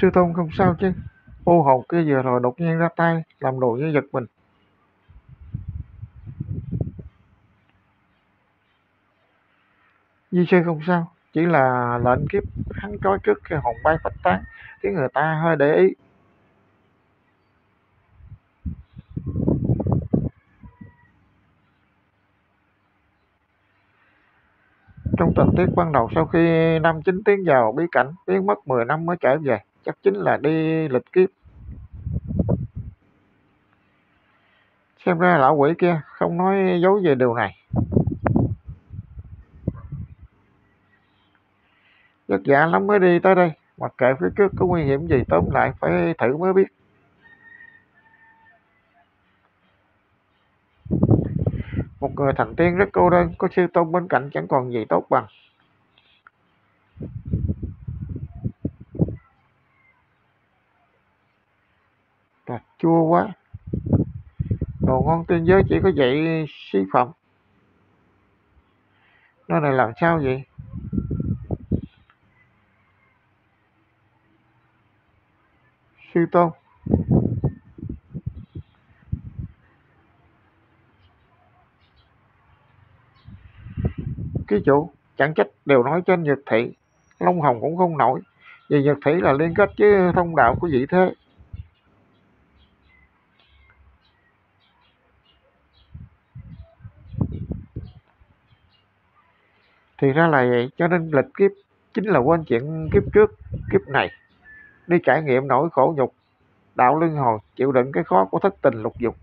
Sư tôn không sao chứ? Ô hồn kia vừa rồi đột nhiên ra tay, làm đồ như giật mình. Di sư không sao, chỉ là lệnh kiếp hắn trói trước khi hồn bay phách tán, khiến người ta hơi để ý. Trong tình tiết ban đầu sau khi năm chính tiến vào bí cảnh, biến mất 10 năm mới trở về, chắc chính là đi lịch kiếp. Xem ra lão quỷ kia không nói dấu về điều này. Vất vả lắm mới đi tới đây, mặc kệ phía trước có nguy hiểm gì tóm lại phải thử mới biết. Một người thành tiên rất cô đơn, có sư tôn bên cạnh chẳng còn gì tốt bằng. Là chua quá. Đồ ngon tiên giới chỉ có vậy xí phẩm. Nó này làm sao vậy? Sư tôn. Ký chủ, chẳng trách đều nói trên Nhật Thị, Long Hồng cũng không nổi, vì Nhật Thị là liên kết với thông đạo của vị thế. Thì ra là vậy, cho nên lịch kiếp chính là quên chuyện kiếp trước, kiếp này. Đi trải nghiệm nỗi khổ nhục, đạo luân hồi, chịu đựng cái khó của thất tình lục dục.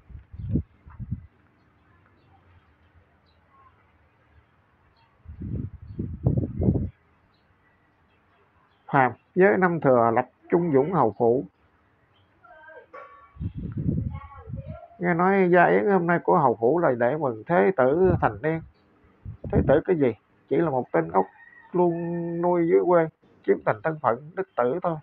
Phàm với năm thừa lập trung dũng hầu phủ. Nghe nói gia yến hôm nay của hầu phủ là để mừng thế tử thành niên. Thế tử cái gì? Chỉ là một tên ốc luôn nuôi dưới quê, chiếm thành thân phận đức tử thôi.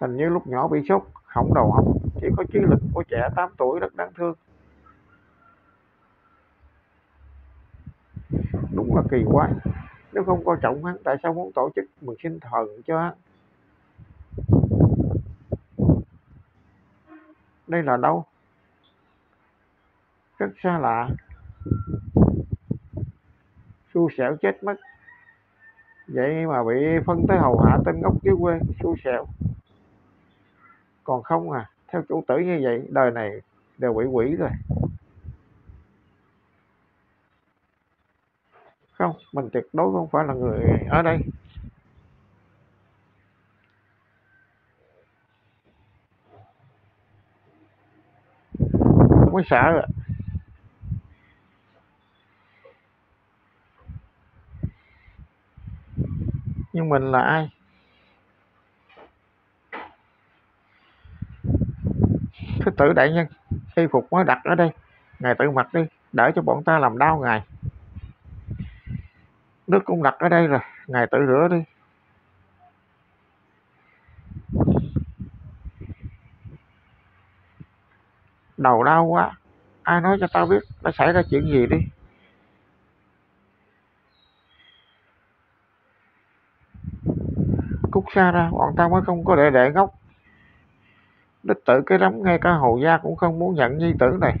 Hình như lúc nhỏ bị sốt, hỏng đầu óc, chỉ có trí lực của trẻ 8 tuổi rất đáng thương. Đúng là kỳ quái. Nếu không coi trọng hắn, tại sao muốn tổ chức mừng sinh thần cho hắn? Đây là đâu? Rất xa lạ. Xui xẻo chết mất. Vậy mà bị phân tới hầu hạ tên ngốc dưới quê, xui xẻo. Còn không à, theo chủ tử như vậy, đời này đều bị quỷ rồi. Không, mình tuyệt đối không phải là người ở đây. mới sợ rồi Nhưng mình là ai? Thứ tử đại nhân, y phục mới đặt ở đây. Ngài tự mặc đi, để cho bọn ta làm đau ngài. Nước cũng đặt ở đây rồi, ngài tự rửa đi. Đầu đau quá, ai nói cho tao biết đã xảy ra chuyện gì đi. Cút xa ra, bọn tao mới không có để để ngốc. Đích tử cái rắm ngay cả hầu gia cũng không muốn nhận nhi tử này.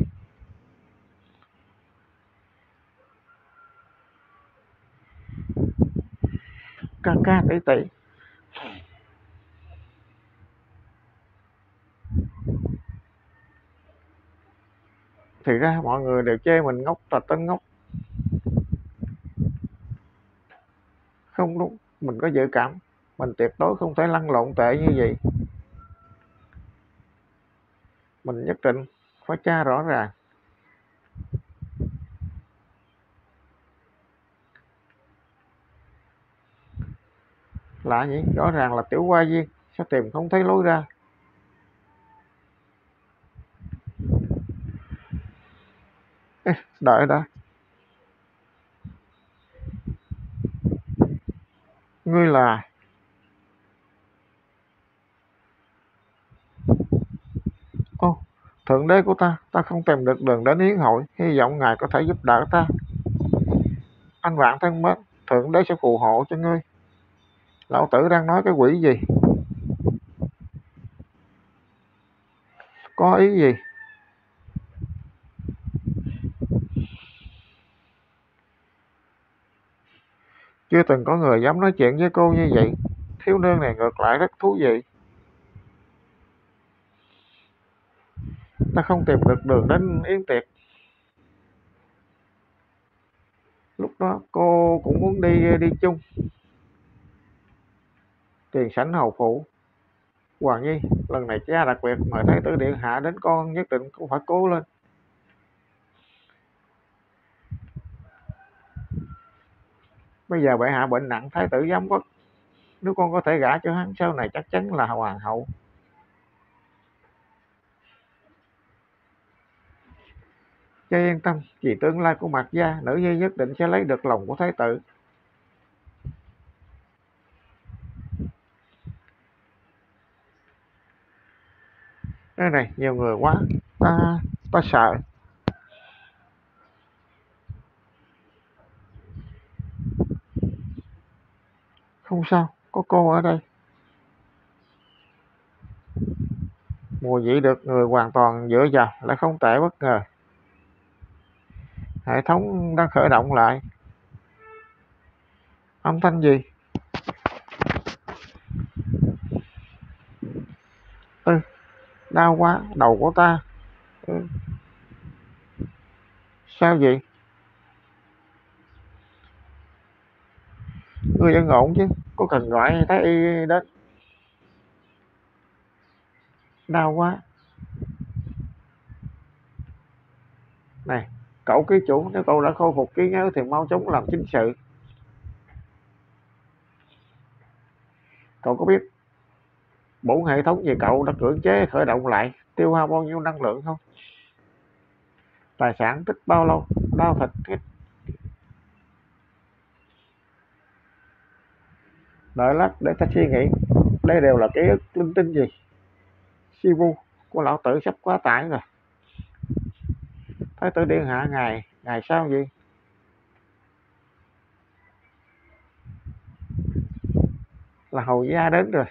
ca ca tỷ tỷ thì ra mọi người đều chê mình ngốc là tấn ngốc không đúng mình có dự cảm mình tuyệt đối không thể lăn lộn tệ như vậy. Mình nhất định phải tra rõ ràng. Lạ nhỉ? Rõ ràng là tiểu qua viên. Sao tìm không thấy lối ra? Ê, đợi đã. Ngươi là ô thượng đế của ta ta không tìm được đường đến hiến hội. Hy vọng ngài có thể giúp đỡ ta. Anh bạn thân mến, thượng đế sẽ phù hộ cho ngươi. Lão tử đang nói cái quỷ gì? Có ý gì? Chưa từng có người dám nói chuyện với cô như vậy. Thiếu niên này ngược lại rất thú vị. Ta không tìm được đường đến yến tiệc. Lúc đó cô cũng muốn đi đi chung. Tiền sảnh hầu phụ hoàng nhi, lần này cha đặc biệt mời thái tử điện hạ đến con nhất định cũng phải cố lên. Bây giờ bệ hạ bệnh nặng, thái tử giám quốc, nếu con có thể gả cho hắn, sau này chắc chắn là hoàng hậu. Cha yên tâm, vì tương lai của mạc gia, nữ nhi nhất định sẽ lấy được lòng của thái tử. Đây này, nhiều người quá. Ta ta sợ. Không sao, có cô ở đây. Mùa vị được người hoàn toàn dựa vào, lại không tệ bất ngờ hệ thống đang khởi động lại. Âm thanh gì? Ừ đau quá, đầu của ta. Ừ. sao vậy? Người dân ổn chứ, có cần gọi thấy y đến. Đau quá. Này cậu ký chủ, nếu cậu đã khôi phục trí nhớ thì mau chóng làm chính sự. Cậu có biết bộ hệ thống về cậu đã cưỡng chế khởi động lại, tiêu hao bao nhiêu năng lượng không? Tài sản tích bao lâu? Đau thịt hết đợi lát để ta suy nghĩ, đây đều là ký ức linh tinh gì? Sivu của lão tử sắp quá tải rồi thái tử điện hạ ngài ngài sao gì là hầu gia đến rồi.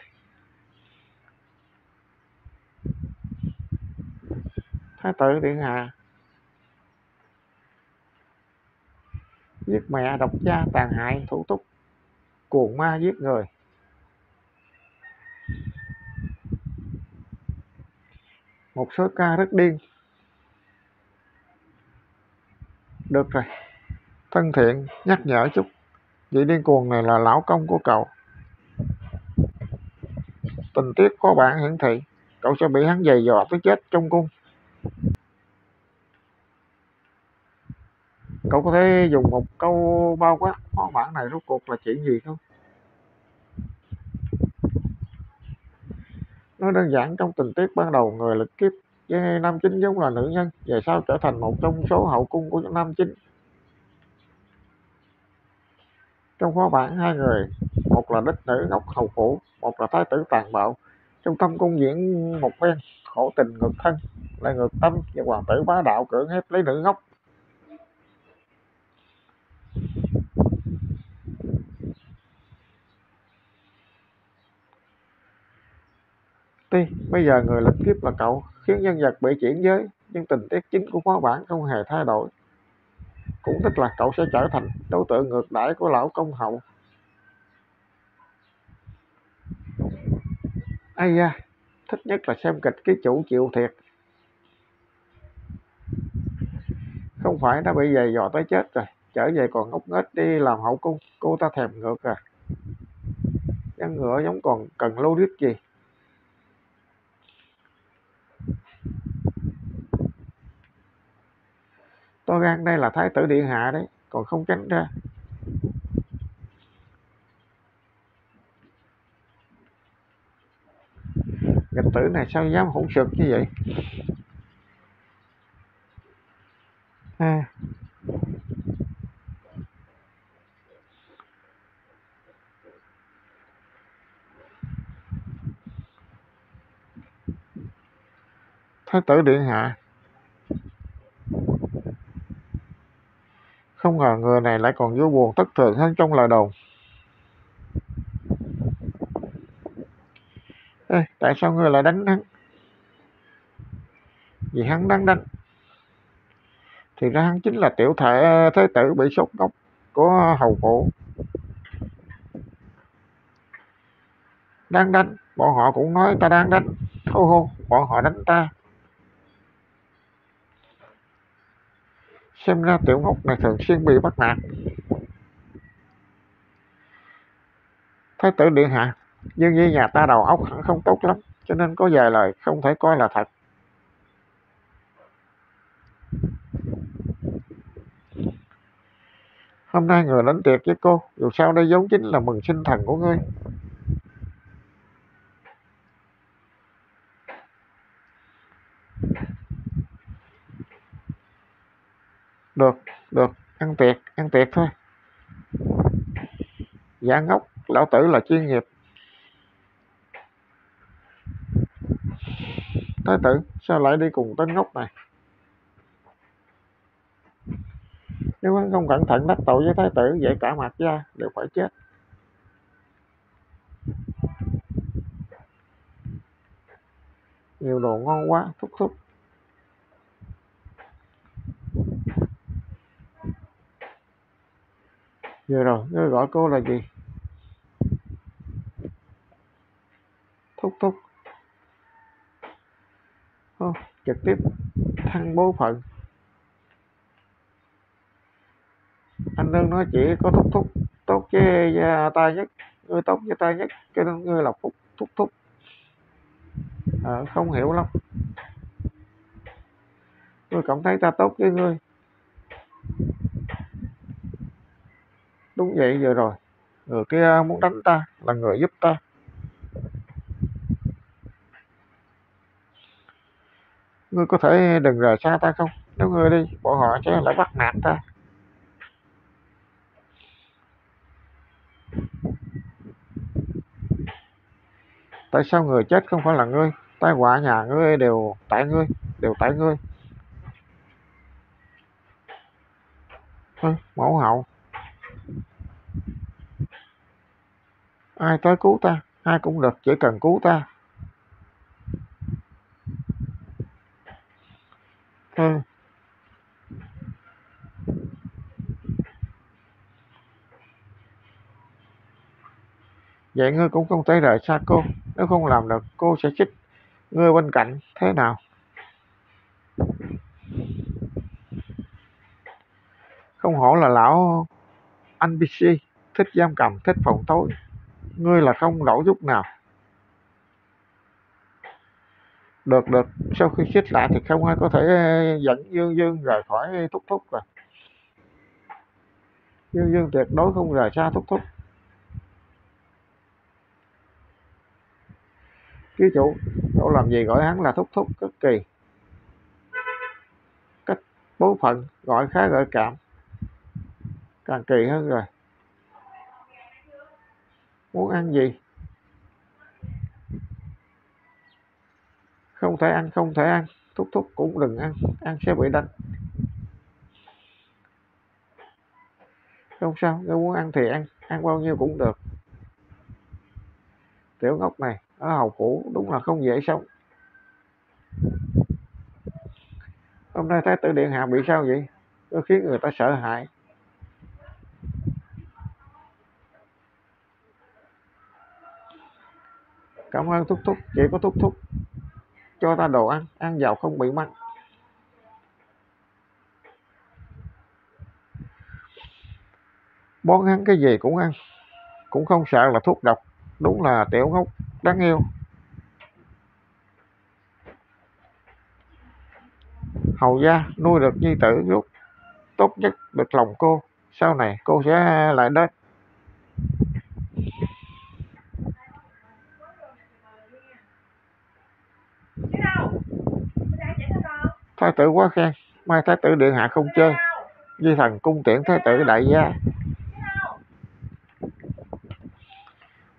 Thái tử điện hạ giết mẹ độc gia tàn hại, thủ túc, cuồng ma giết người. Một số ca rất điên. Được rồi. Thân thiện, nhắc nhở chút. Vị điên cuồng này là lão công của cậu. Tình tiết có bản hiển thị. Cậu sẽ bị hắn giày dò tới chết trong cung. Cậu có thể dùng một câu bao quát phó bản này rốt cuộc là chuyện gì không? Nói đơn giản trong tình tiết ban đầu, người lực kiếp nam chính giống là nữ nhân. Về sau trở thành một trong số hậu cung của nam chính? Trong phó bản, hai người, một là đích nữ ngốc hầu phủ, một là thái tử tàn bạo. Trong tâm cung diễn một bên khổ tình ngược thân, lại ngược tâm và hoàng tử bá đạo cưỡng ép lấy nữ ngốc. Tuy bây giờ người lịch kiếp là cậu khiến nhân vật bị chuyển giới, nhưng tình tiết chính của phó bản không hề thay đổi. Cũng tức là cậu sẽ trở thành đối tượng ngược đãi của lão công hậu. Ai da, thích nhất là xem kịch cái chủ chịu thiệt. Không phải đã bị giày dò tới chết rồi, trở về còn ngốc nghếch đi làm hậu cung, cô ta thèm ngược à. Con ngựa giống còn cần lô đít gì? To gan đây là thái tử điện hạ đấy, còn không tránh ra. Nghịch tử này sao dám hỗn sực như vậy? À. thái tử điện hạ. Không ngờ người này lại còn vô buồn thất thường hơn trong lời đồn. Ê, tại sao người lại đánh hắn? Vì hắn đang đánh. Thì ra hắn chính là tiểu thể ờ, thế tử bị sốt gốc của hầu phủ. Đang đánh bọn họ cũng nói ta đang đánh. Hô hô bọn họ đánh ta. Xem ra tiểu ngốc này thường xuyên bị bắt nạt. Thái tử điện hạ, nhưng như nhà ta đầu óc hẳn không tốt lắm, cho nên có vài lời không thể coi là thật. Hôm nay người đến tiệc với cô, dù sao đây vốn chính là mừng sinh thần của ngươi. Được được. Ăn tiệc ăn tiệc thôi. Dạ ngốc, lão tử là chuyên nghiệp. Thái tử, sao lại đi cùng tên ngốc này? Nếu hắn không cẩn thận đắc tội với thái tử, vậy cả mặt gia đều phải chết. Nhiều đồ ngon quá, thúc thúc. Vừa rồi nó gọi cô là gì? Thúc thúc. Oh, trực tiếp. Thăng bố phận. Anh đương nói chỉ có thúc thúc. Tốt với à, ta nhất. Ngươi tốt với ta nhất. Cho nên ngươi là phúc thúc thúc. À, không hiểu lắm. Tôi cảm thấy ta tốt với ngươi. Đúng vậy giờ rồi. Người kia muốn đánh ta, là người giúp ta. Ngươi có thể đừng rời xa ta không? Nếu ngươi đi, bọn họ sẽ lại bắt nạt ta. Tại sao người chết không phải là ngươi? Tai họa nhà ngươi đều tại ngươi, đều tại ngươi. Mẫu hậu. Ai tới cứu ta? Ai cũng được chỉ cần cứu ta. Ừ. vậy ngươi cũng không thể rời xa cô. Nếu không làm được, cô sẽ chích ngươi bên cạnh thế nào? Không hổ là lão anh bc thích giam cầm, thích phòng tối ngươi là không lỗ chút nào. Được được. Sau khi xích lại thì không ai có thể ờ, dẫn dương dương rời khỏi thúc thúc rồi. Dương dương tuyệt đối không rời xa thúc thúc. Ký chủ cậu làm gì gọi hắn là thúc thúc, cực kỳ. Cách bố phận gọi khá gợi cảm, càng kỳ hơn rồi muốn ăn gì? Không thể ăn, không thể ăn. Thúc thúc cũng đừng ăn. Ăn sẽ bị đánh. Không sao, nếu muốn ăn thì ăn. Ăn bao nhiêu cũng được. Tiểu ngốc này, ở hầu phủ đúng là không dễ sống. Hôm nay thái tử điện hạ bị sao vậy? Nó khiến người ta sợ hãi. Cảm ơn thúc thúc chỉ có thúc thúc. Cho ta đồ ăn ăn vào không bị mặn. Bón ăn cái gì cũng ăn, cũng không sợ là thuốc độc, đúng là tiểu ngốc, đáng yêu. Hầu gia, nuôi được nhi tử lúc tốt nhất được lòng cô, sau này cô sẽ lại đến. Thái tử quá khen, mai thái tử điện hạ không chơi. Di thần cung tiễn thái tử đại gia.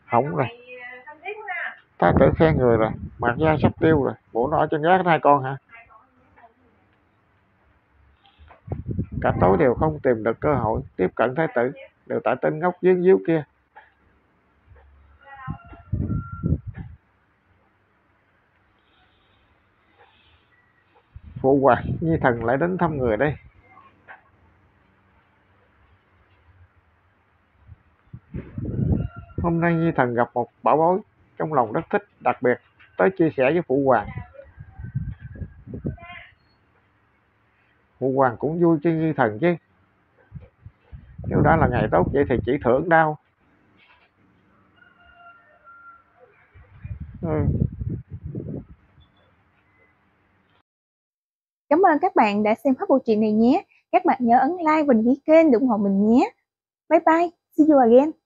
Hỏng rồi. Thái tử khen người rồi mặt da sắp tiêu rồi. Bộ nó trên gác hai con hả? Cả tối đều không tìm được cơ hội tiếp cận thái tử. Đều tại tên ngốc dưới díu kia. Phụ hoàng nhi thần lại đến thăm người đây. Hôm nay nhi thần gặp một bảo bối trong lòng rất thích, đặc biệt tới chia sẻ với phụ hoàng. Phụ hoàng cũng vui cho nhi thần chứ. Nếu đã là ngày tốt vậy thì chỉ thưởng đau. Ừ. Cảm ơn các bạn đã xem hết bộ truyện này nhé. Các bạn nhớ ấn like và đăng ký kênh để ủng hộ mình nhé. Bye bye. See you again.